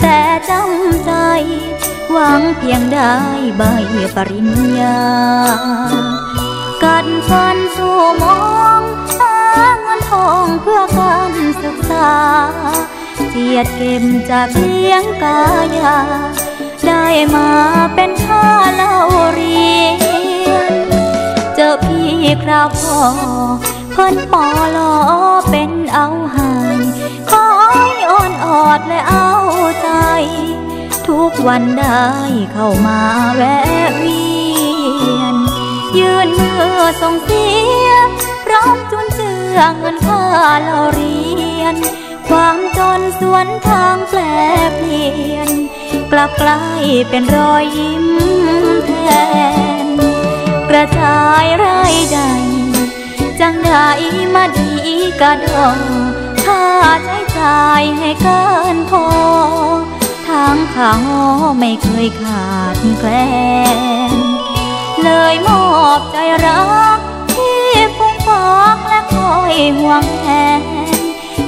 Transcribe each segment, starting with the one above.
แต่จำใจ หวังเพียงได้ใบปริญญา กัดฟันสู่มองหาเงินทองเพื่อการศึกษาเจียดเก็บจากเลี้ยงกายา ได้มาเป็นค่าเล่าเรียน เจอพี่คราวพอเพิ่นปอลอเป็นเอาหาย อยอ่อนออดและเอาใจ ทุกวันได้เข้ามาแวะเวียน ยืนมือส่งเสียพร้อมจุนเจือเงินค่าเราเรียน ความจนสวนทางแปลเปลี่ยน กลับกลายเป็นรอยยิ้มแทน กระจายรายได้จังได้มาดีกระดอค่าใจายให้เกินพอ ทางข้าหอไม่เคยขาดแคลน เลยมอบใจรัก ที่ฟุ้งฟอกและคอยห่วงแทน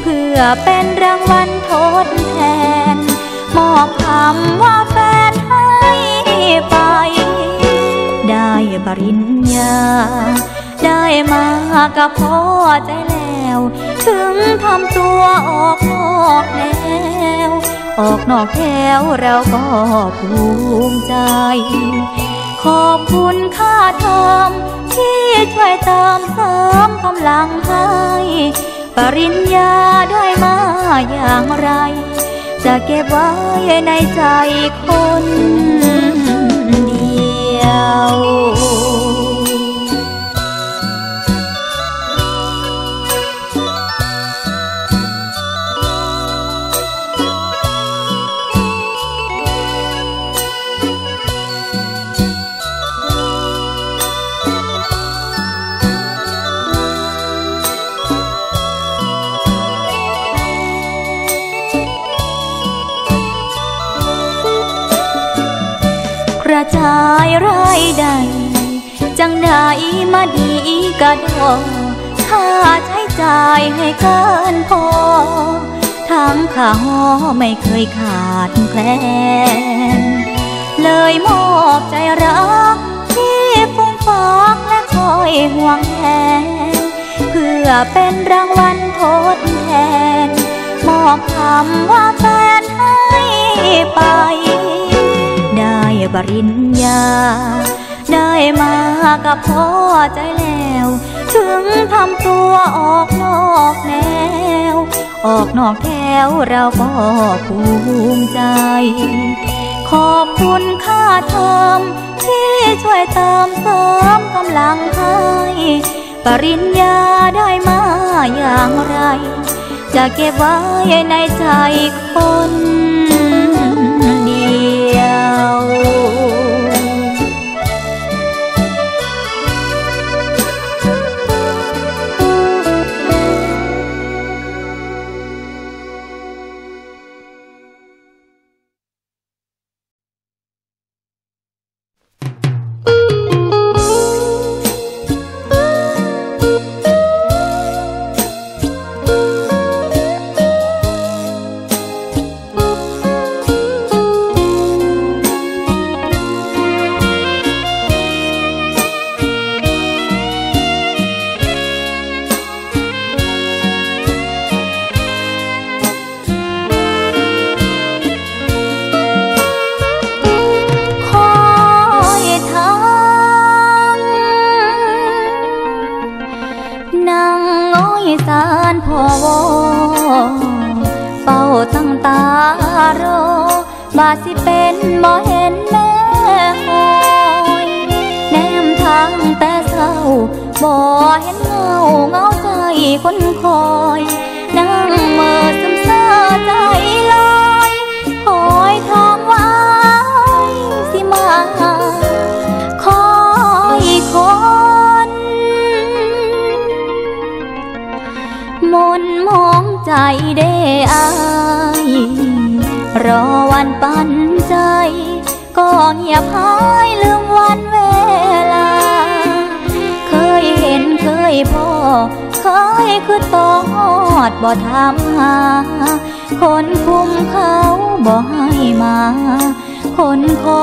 เพื่อเป็นรางวัลทดแทน มอบคำว่าแฟนให้ไป ได้ปริญญา ได้มากับพ่อใจแล้ว ถึงทำตัวออกนอกแนว ออกนอกแถวเราก็ภูมิใจ ขอบคุณค่าเทอมที่ช่วยเติมเสริมกำลังให้ ปริญญาได้มาอย่างไร จะเก็บไว้ในใจคนเดียว กระจายรายได้จังไดมาดีกระดอค่าใช้จ่ายให้เกินพอ ทั้งข้าหอไม่เคยขาดแคลน เลยมอบใจรัก ที่ฟุ้งฟอกและคอยห่วงแทน เพื่อเป็นรางวัลทดแทน มอบคำว่าแฟนให้ไป ปริญญา ได้มากับพ่อใจแล้ว ถึงทำตัวออกนอกแนว ออกนอกแถวเราก็ภูมิใจ ขอบคุณค่าเทอมที่ช่วยเติมเสริมกำลังให้ ปริญญาได้มาอย่างไร จะเก็บไว้ในใจคน ย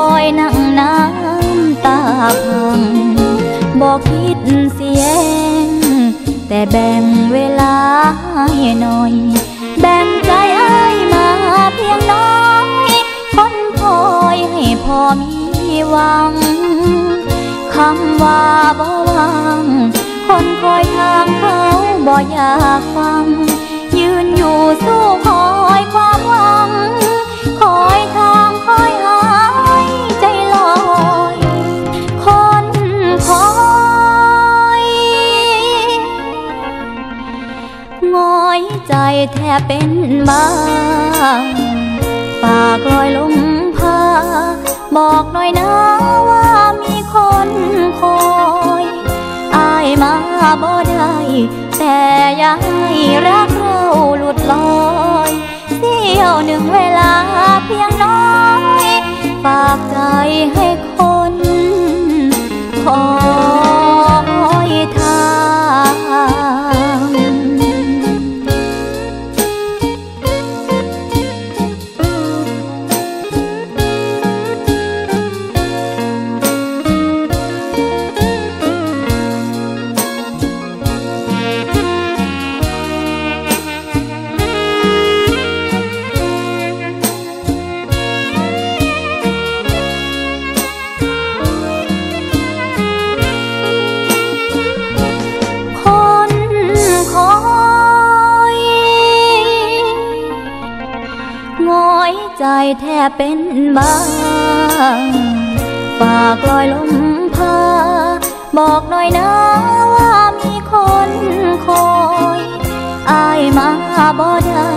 อยนั่งน้ำตาพัง บอกคิดเสียง แต่แบ่งเวลาให้หน่อย แบ่งใจให้มาเพียงน้อยคนคอยให้พอมีหวังคำว่าบ่วัง คนคอยทางเขาบ่อยากฟัง ยืนอยู่สู้คอยความ แทบเป็นบ้าปากลอยลงพา บอกหน่อยนะว่ามีคนคอยอายมาบ่ได้แต่อยังรักเราหลุดลอยเสี้ยวหนึ่งเวลาเพียงน้อย ฝากใจให้คนค เป็นบ้าฝากลอยลมพา บอกหน่อยนะว่ามีคนคอยอายมาบ่ได้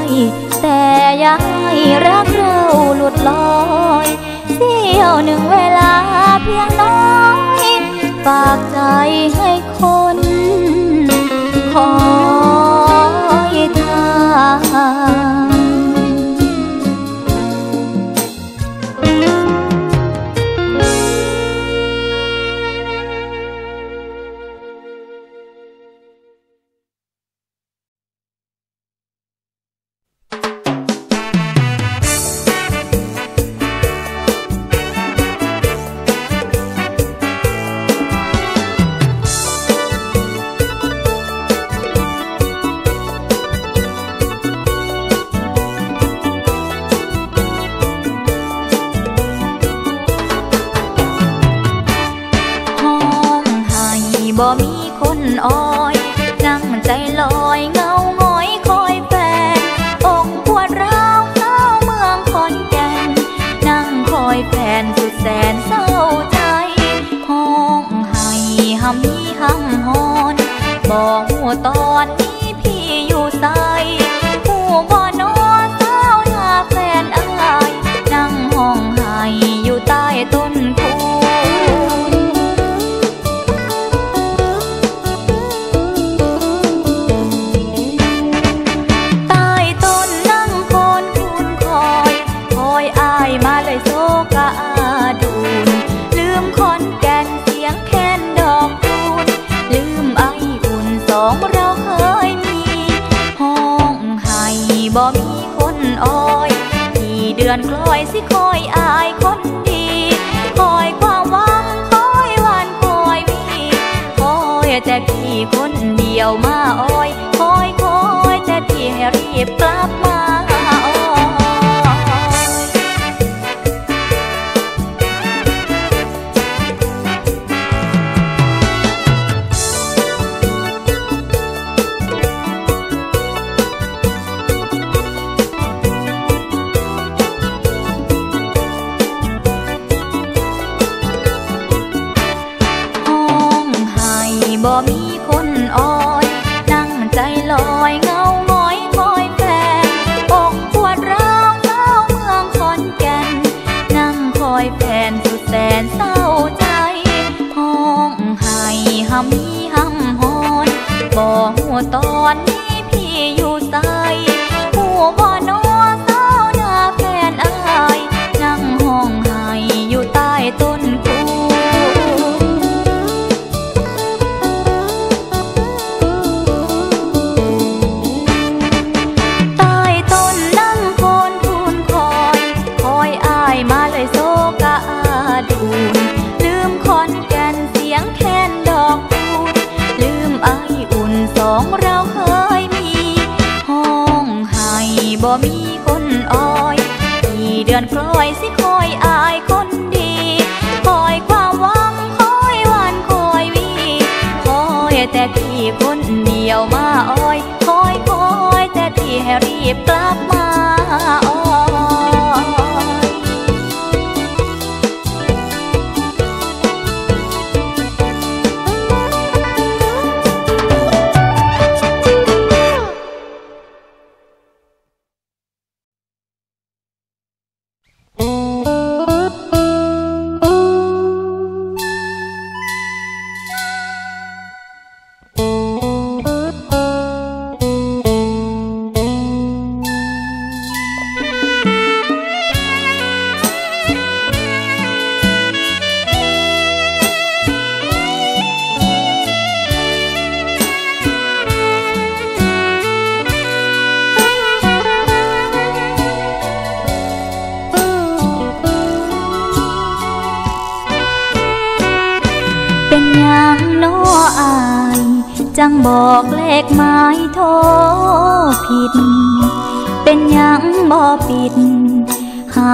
แต่ยังให้รักเราหลุดลอยเสี้ยวหนึ่งเวลาเพียงน้อย ฝากใจให้คนคอยทาง บ่มีคนอ้อย นั่งใจลอย หัว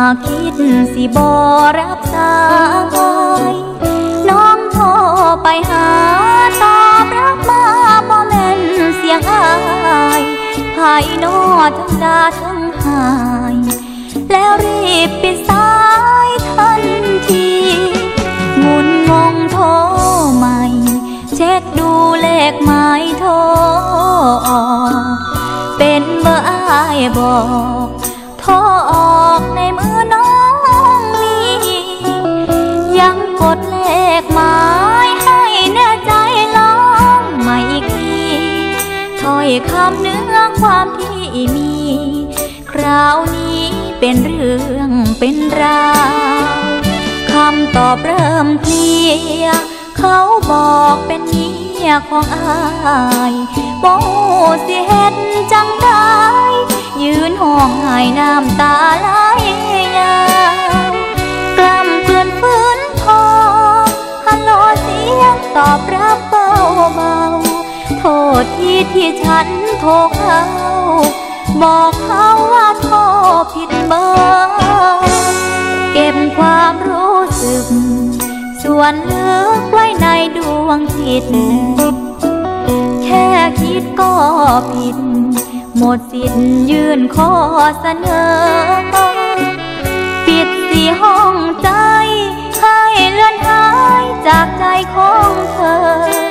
ากคิดสิบ่รับสายน้องโทรไปหาตอบรับมาบ่แม่นเสียงอายภายนอทั้งดาทั้งหาย แล้วรีบปิดสายทันทีงุนงงโทรใหม่ เช็คดูเลขหมายโทรออกเป็นเบอร์อายบอกโทร คำเนื้อความที่มี คราวนี้เป็นเรื่องเป็นราวคำตอบเริ่มเคลีย เขาบอกเป็นเมียของอายบ่สิเฮ็ดจังได้ ยืนห้องไห้น้ำตาไหลยาวกล้ำเปื่อนฟื้นพอฮัลโหลเสียงตอบรับเบาเบา ษที่ที่ฉันโทรเขาบอกเขาว่าโทรผิดเบอร์เก็บความรู้สึก ส่วนลึกไว้ในดวงจิต แค่คิดก็ผิด หมดสิทธิ์ยื่นข้อเสนอ ปิดสีห้องใจ ให้เลื่อนหายจากใจของเธอ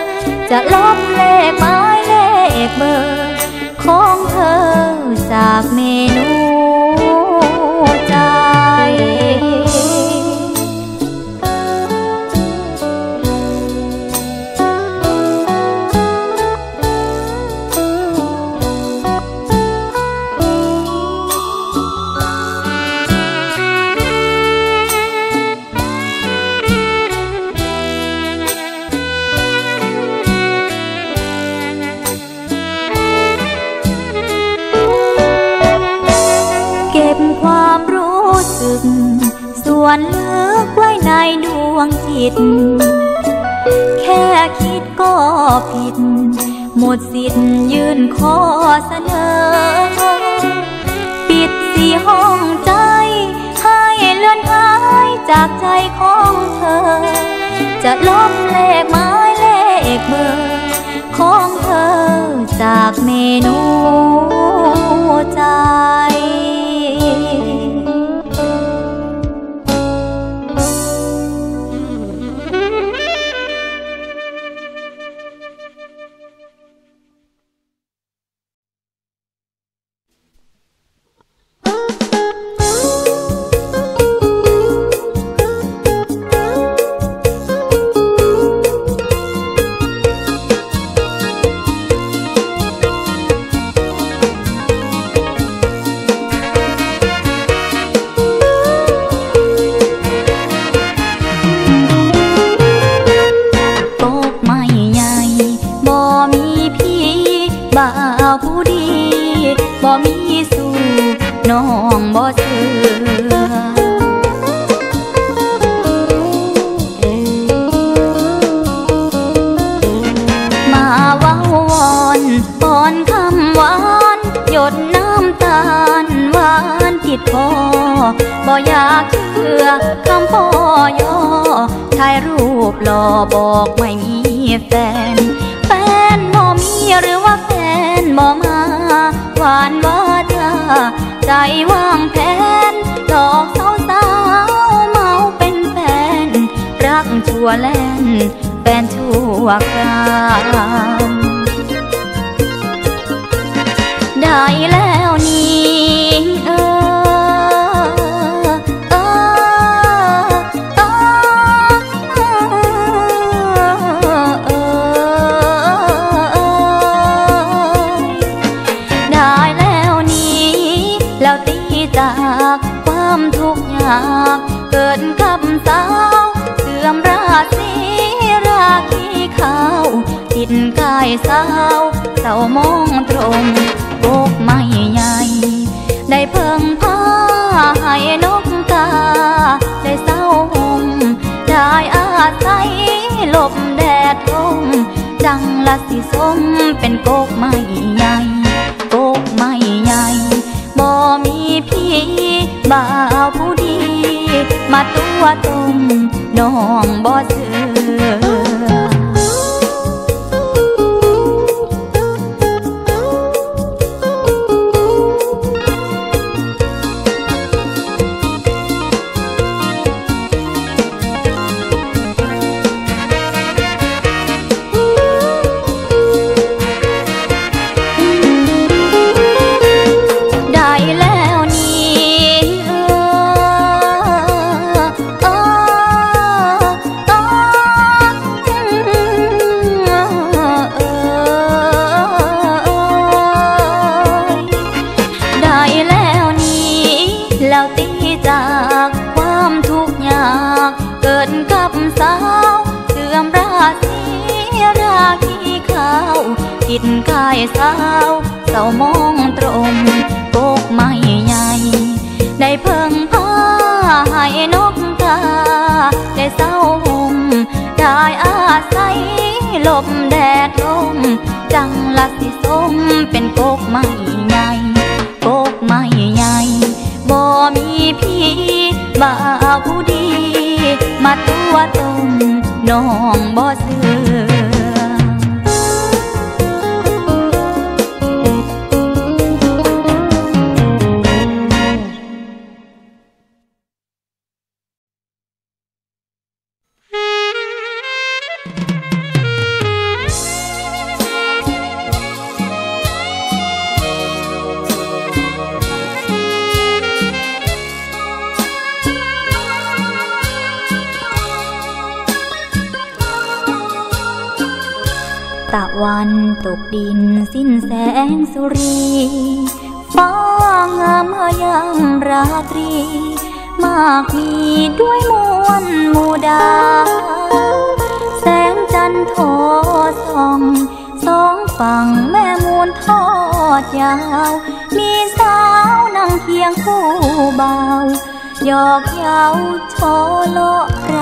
จะลบเลขหมายเลขเบอร์ ของเธอจากเมนู จากความทุกข์ยาก เกิดกับสาวเสื่อมราศีราคีขาวจิตกายสาวเศร้ามองตรงโบกไม่ใหญ่ ได้เพิ่งผ้าให้นกกา ได้เศร้าหงได้อาศัยหลบแดดลมจังละสิสมเป็นโกกไม่ใหญ่ บ่าวผู้ดี มาตัวตมน้องบ่เสือ สาวเสื่อมราศีราคีขาวกินกายสาวเศร้ามองตรงโกกไม่ใหญ่ ได้เพิ่งผ้าให้นกกาได้เศร้าหงได้อาศัยหลบแดดลมจังละสิสมเป็นโกกไม่ใหญ่โกกไม่ใหญ่บ่มีพี่บ่าวผู้ดีมาต น้องบ่เสื ดินสิ้นแสงสุรี ฟ้างามเมื่อยามราตรี มากมีด้วยมวลมูดา แสงจันทร์ทอส่องสองฝั่งแม่มูลทอดยาว มีสาวนั่งเคียงคู่เบาหยอกเย้าโชโลร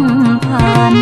ำพัน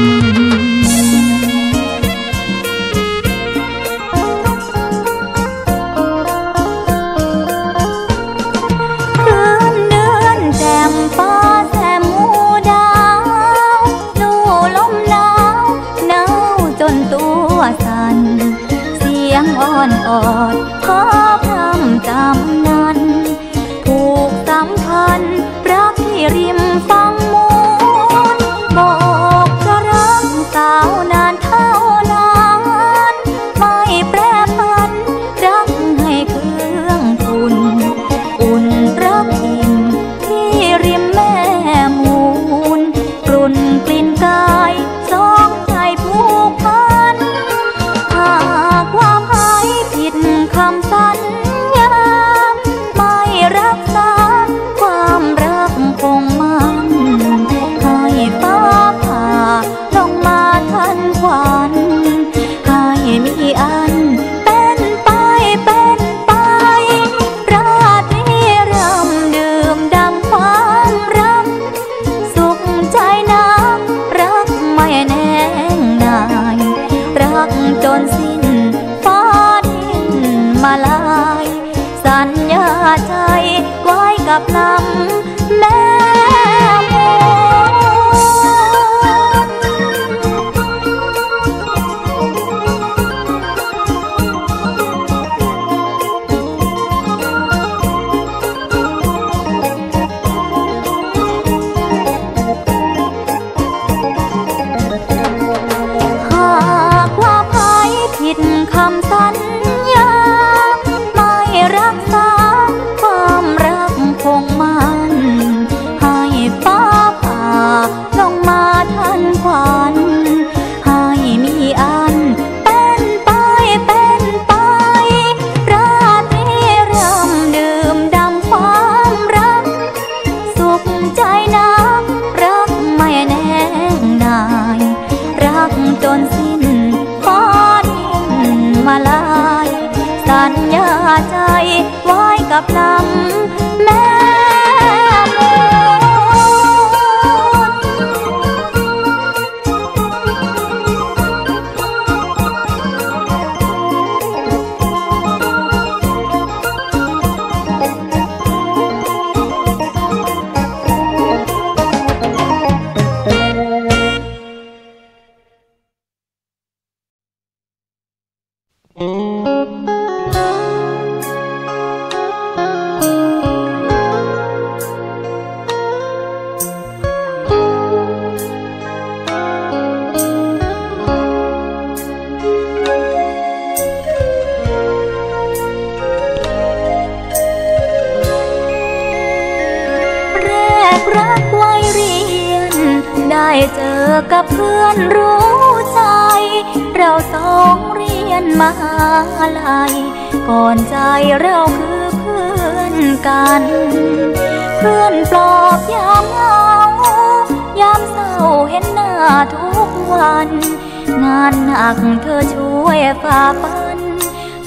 กเธอช่วยฝ่าฟัน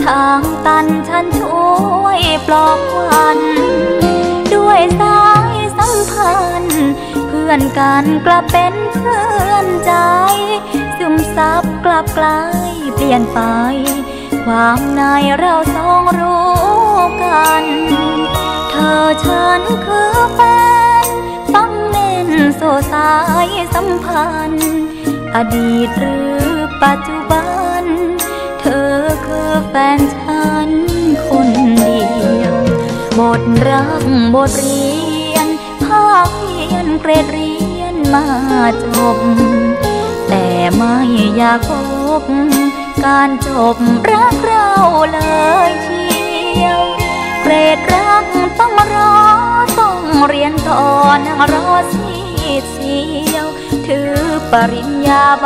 ทางตันฉันช่วยปลอบควันด้วยสายสัมพันธ์ เพื่อนกันกลับเป็นเพื่อนใจ ซึมซับกลับกลายเปลี่ยนไป ความในเราสองรู้กัน เธอฉันคือแฟนฟังเน้นโซสายสัมพันธ์ อดีตหรือปัจจุ นฉันคนเดียวบทรักบทเรียนภาคเพียนเกรดเรียนมาจบ แต่ไม่อยากพบการจบรักเราเลยเที่ยวเกรดรักต้องรอต้องเรียนต่อนั่งรอสีเสียว ถือปริญญาใบ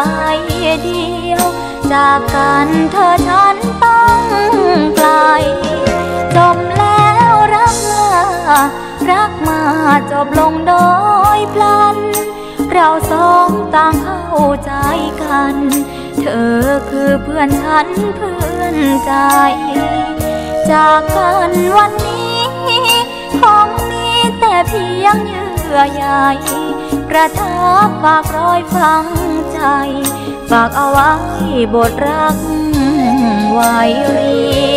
เดียว จากกันเธอฉันต้องไกลจบแล้วรักลารักมาจบลงโดยพลัน เราสองต่างเข้าใจกัน เธอคือเพื่อนฉันเพื่อนใจ จากกันวันนี้คงมีแต่เพียงเยื่อใยประทับฝากรอยฟังใจ ฝากเอาไว้บทรักไว้รี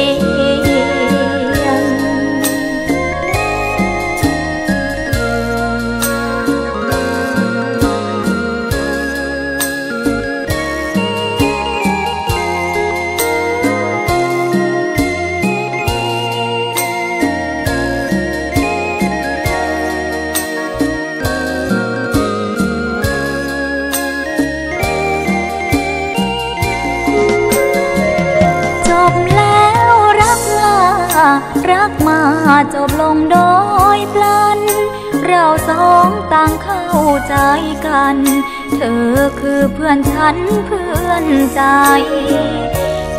จบลงโดยพลัน เราสองต่างเข้าใจกัน เธอคือเพื่อนฉันเพื่อนใจ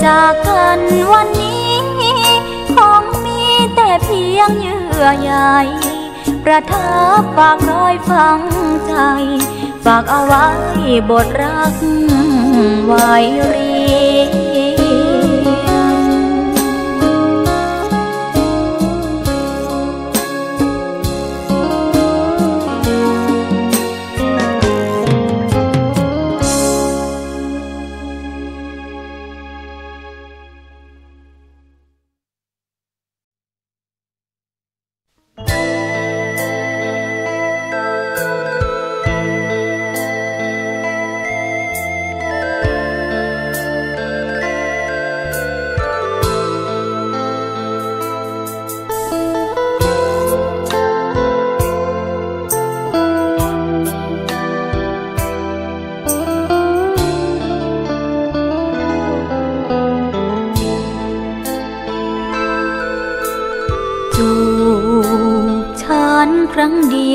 จากกันวันนี้คงมีแต่เพียงเยื่อใยประทับฝากรอยฟังใจ ฝากเอาไว้บทรักไว้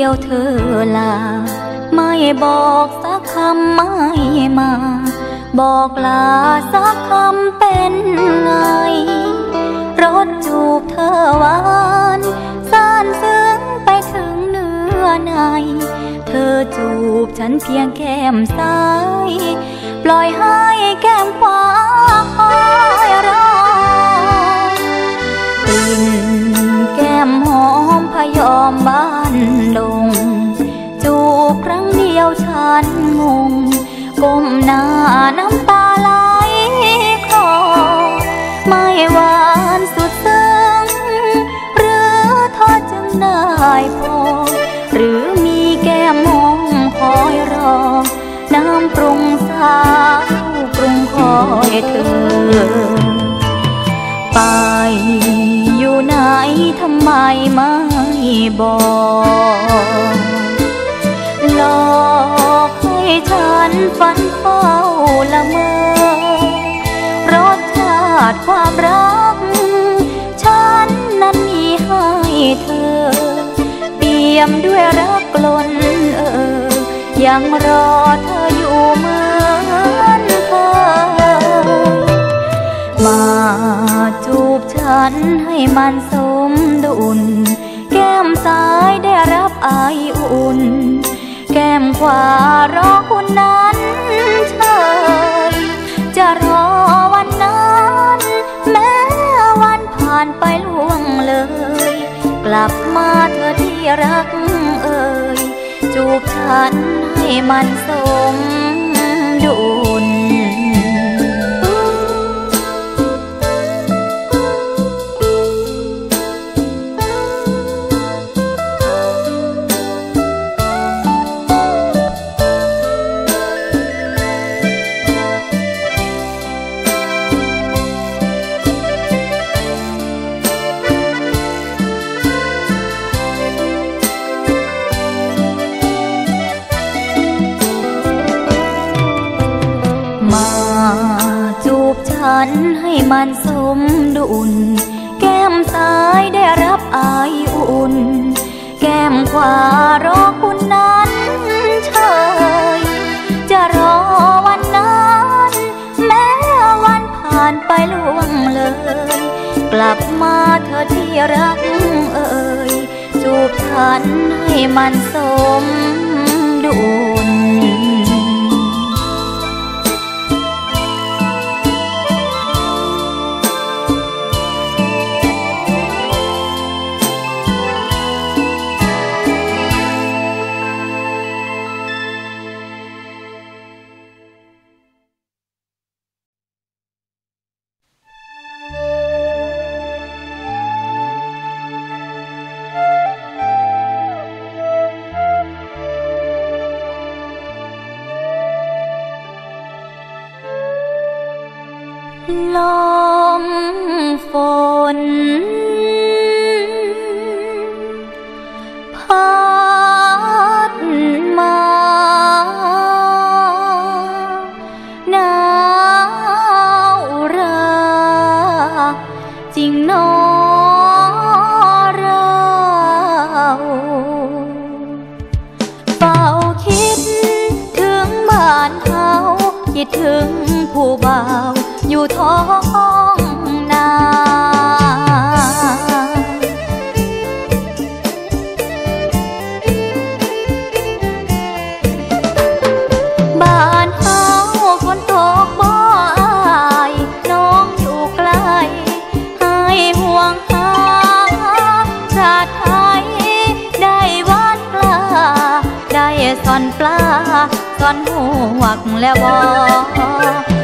ยวเธอลา ไม่บอกสักคำไม่มา บอกลาสักคำเป็นไง รถจูบเธอหวานสานซึ้งไปถึงเนื้อใน เธอจูบฉันเพียงแก้มซ้าย ปล่อยให้แก้มควาคอยรอกลิ่นแก้มหอมพยอมบ้านดงจูบครั้งเดีันงงก้มหน้าน้ำตาไหลคลอไม่หวานสุดซึ้งหรือทอดจึงได้พอหรือมีแก้มมองคอยรอ น้ำปรุงสาวปรุงคอยเธอ ไปอยู่ไหนทำไมไม่บอก หลอกให้ฉันฝันเฝ้าละเมอรสชาติความรัก ฉันนั้นมีให้เธอ เปี่ยมด้วยรักล้นเออ ยังรอเธออยู่เหมือนเคยมาจูบฉันให้มันสมดุลแก้มซ้ายได้รับไออุ่น ก้มขวารอคุณนั้นเธอจะรอวันนั้นแม้วันผ่านไปล่วงเลย กลับมาเธอที่รักเอ่ยจูบฉันให้มันสม มันสมดุลแก้มซ้ายได้รับไออุ่น แก้มขวารอคุณนั้นเฉยจะรอวันนั้น แม้วันผ่านไปล่วงเลย กลับมาเธอที่รักเอ่ยจูบฉันให้มันสมดุล คิดถึงผู้บ่าวอยู่ท้อง วักแล้วบ่ผั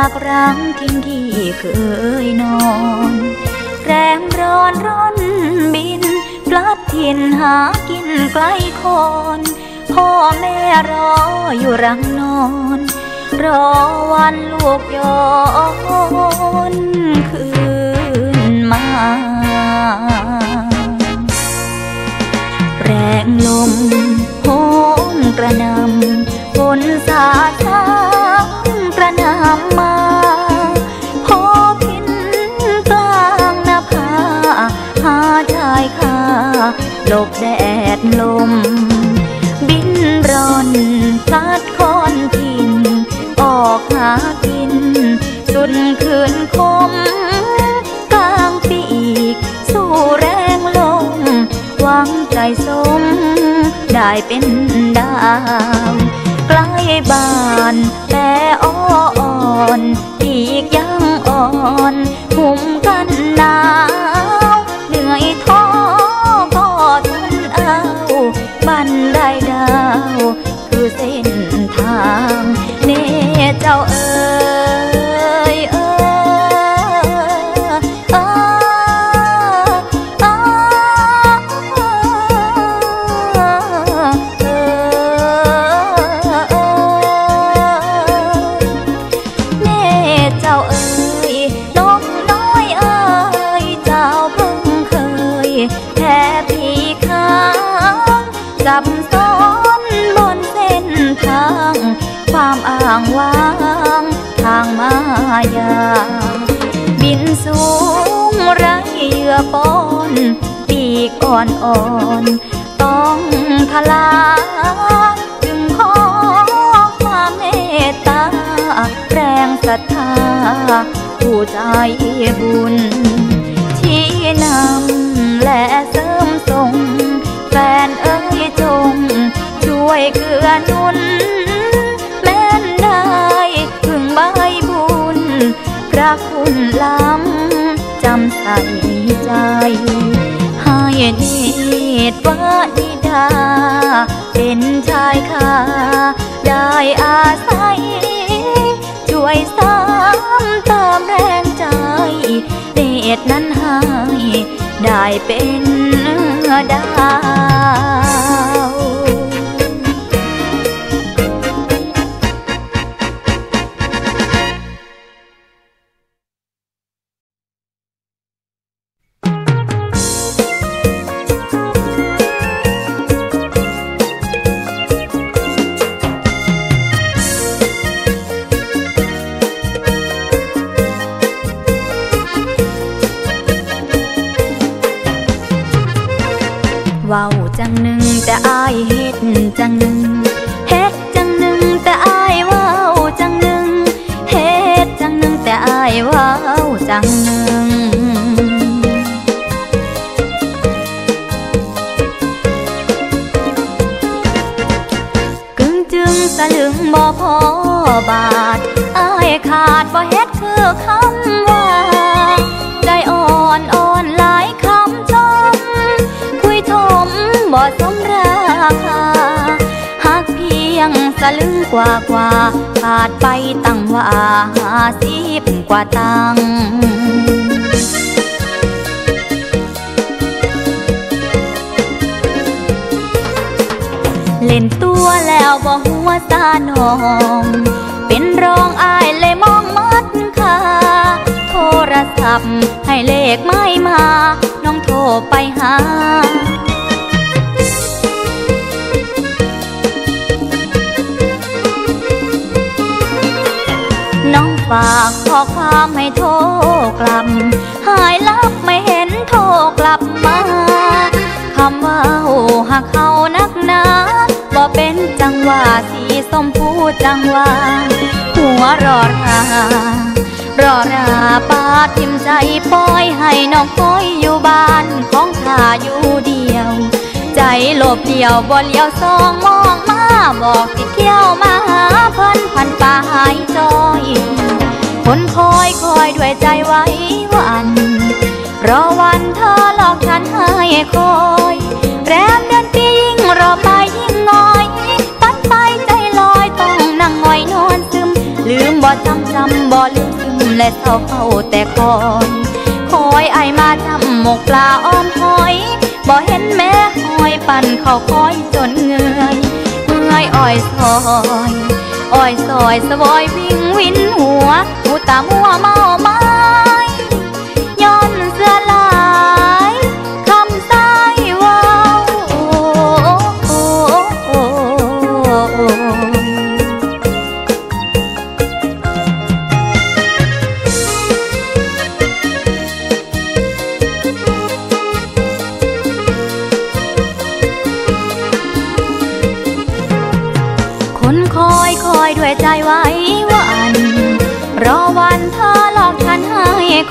ากรังทิ้งที่เคยนอน แรงร้อนร้อนบินพลัดถิ่นหากินไกลคน พ่อแม่รออยู่รังนอน รอวันลูกย้อนคืนมา แรงลมโหมกระนำฝนสาดซ้ำ กระนำมาพอพินกลางหน้าผาหาชายคาหลบแดดลม บินร่อนพลัดคอนทิน ออกหากิน สุดคืนคม กลางปีก สู้แรงลมหวังใจสม ได้เป็นดาวใกล้บ้านแต่อ้อ นปีกยังอ่อน หุ่มกันหนา อ่อนอ่อนๆต้องทลาจึงขอความเมตตา แรงศรัทธา ผู้ใจบุญ ที่นำและเสริมส่ง แฟนเอ้ยจง ช่วยเกื้อนุน แม่นได้พึงใบบุญ พระคุณล้ำจำใส่ใจ เนตรวานิดา เป็นชายคาได้อาศัย ช่วยสามตามแรงใจเนตนั้นให้ได้เป็นดาว ยงสลึงกว่ากว่าขาดไปตั้งว่าหาสิบกว่าตังเล่นตัวแล้วบ่หัวซาหนอง เป็นรองอายเลยมองมัดค่าโทรศัพท์ให้เลขไม่มา น้องโทรไปหา ฝากข้อความให้โทรกลับ หายลับไม่เห็นโทรกลับมาคำว่าโหหักเขานักหนาบ่เป็นจังหวะสีสมพูจังหวะหัวรอรารอราปาทิมใจปล่อยให้น้องคอยอยู่บ้านของข้าอยู่เดียว ใจโลบเดียวบ่เลี้ยวซองมองมาบอกสิเที่ยวมาหาเพันพันป่าหายจอย คนคอยคอยด้วยใจไว้วัน รอวันเธอหลอกฉันให้คอย แรมเดือนปียิ่งรอไปยิ่งน้อยปัดไปใจลอยต้องนั่งงอยนอนซึม ลืมบ่จำจำบ่ลืมซึมและเศร้าเฝ้าแต่คอย คอยไอมาจำหมกปลาอ้อมหอยบ่เห็นแม่หอยปั่นเขาคอยจนเงยเมื่อยอ้อยซอย อ้อยซอยสวอยวิ่งวินหัวหูตามัวเมาเมา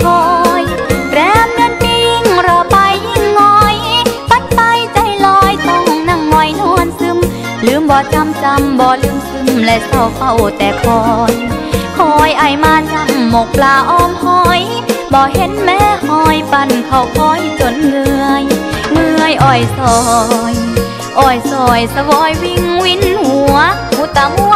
คอยแรมเดือนปียิ่งรอไปยิ่งงอยปัดไปใจลอยต้องนั่งงอยนอนซึม ลืมบ่จำจำบ่ลืมซึมและเศร้าเฝ้าแต่คอย คอยไอมาจำหมกปลาอ้อมหอยบ่เห็นแม่หอยปั่นเขาคอยจนเหนื่อยเมื่อยอ้อยซอยอ้อยซอยสวอยวิ่งวินหัวหูตามัว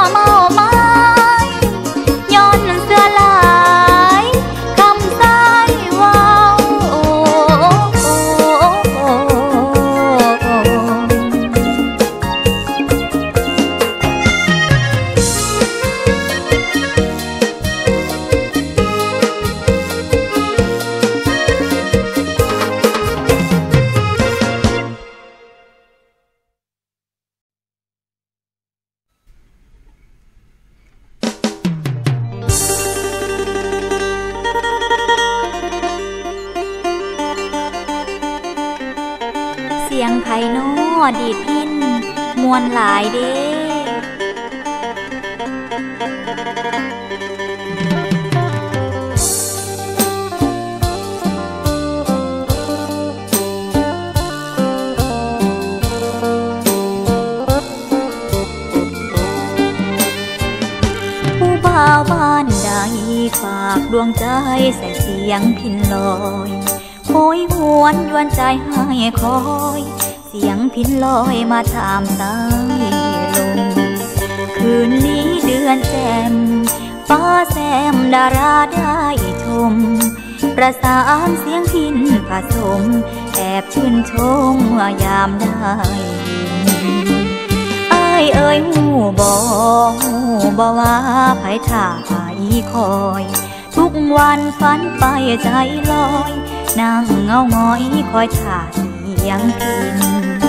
มาถามสายลม คืนนี้เดือนแจ่มฟ้าแซมดาราได้ชม ประสานเสียงพินผสม แอบชื่นชมเมื่อยามได้ยินอเอ่ยหูบอกหูบอว่าไผถ่ายคอย ทุกวันฝันไปใจลอย นั่งเงาง้อยคอยถ่าเสียงพิน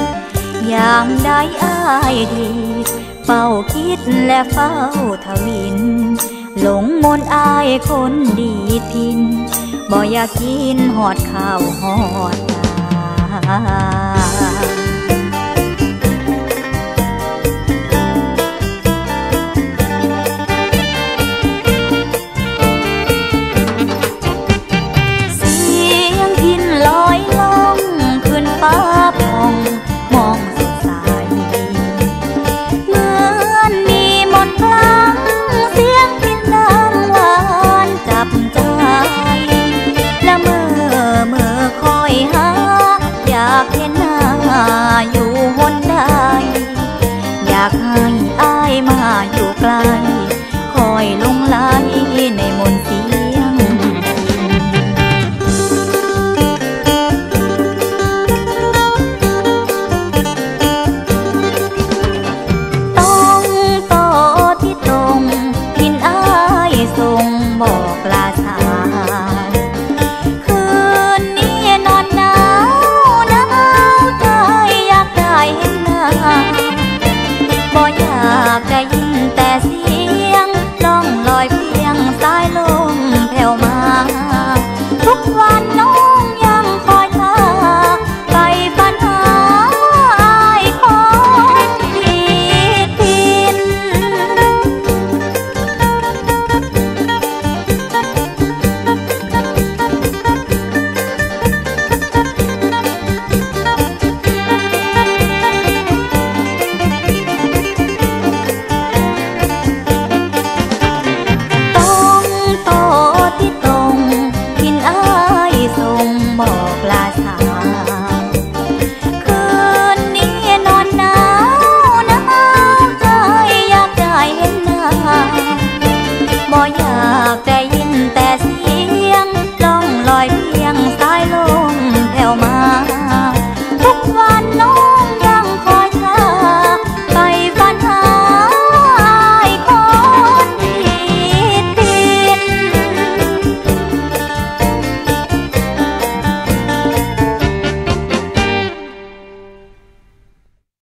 ย่างใดอายดีเฝ้าคิดและเฝ้าทวิน หลงมนต์อายคนดีดพินบ่อยากกินหอดข้าวหอดตา